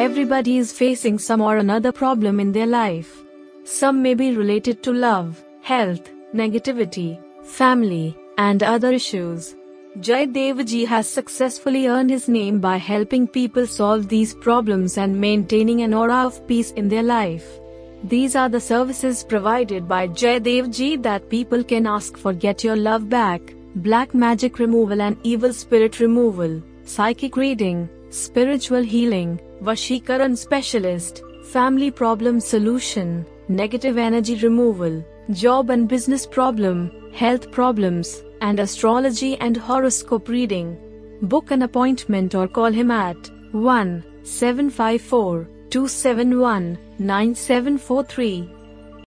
Everybody is facing some or another problem in their life. Some may be related to love, health, negativity, family, and other issues. Jai Devji has successfully earned his name by helping people solve these problems and maintaining an aura of peace in their life. These are the services provided by Jai Devji that people can ask for Get Your Love Back, Black Magic Removal and Evil Spirit Removal, Psychic Reading, Spiritual Healing, Vashikaran Specialist, Family Problem Solution, Negative Energy Removal, Job and Business Problem, Health Problems, and Astrology and Horoscope Reading. Book an appointment or call him at 1 754 271 9743.